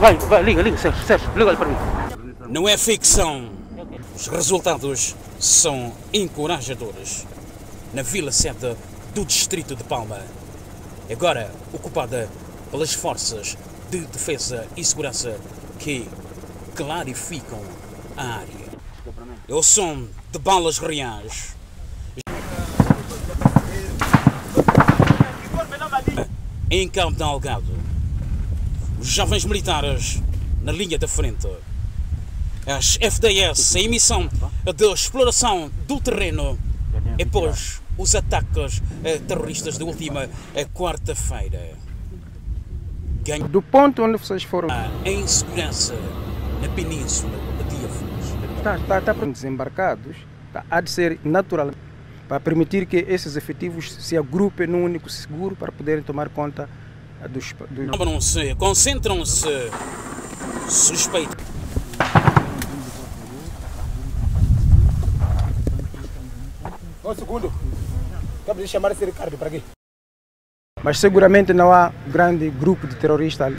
Vai, vai, liga, liga, Sérgio, Sérgio, liga para mim. Não é ficção. Os resultados são encorajadores. Na Vila Seta do Distrito de Palma, agora ocupada pelas forças de defesa e segurança que clarificam a área. É o som de balas reais. Em Campo de Algado, os jovens militares na linha da frente. As FDS em missão de exploração do terreno após os ataques eh, terroristas da última eh, quarta-feira. Ganho Do ponto onde vocês foram, em segurança na península de Diafos. está, está, está desembarcados, tá, há de ser natural para permitir que esses efetivos se agrupem num único seguro para poderem tomar conta ah, dos, dos Concentram-se, concentram-se. Suspeito. Um segundo. Acabo de chamar esse Ricardo para aqui. Mas seguramente não há grande grupo de terroristas ali.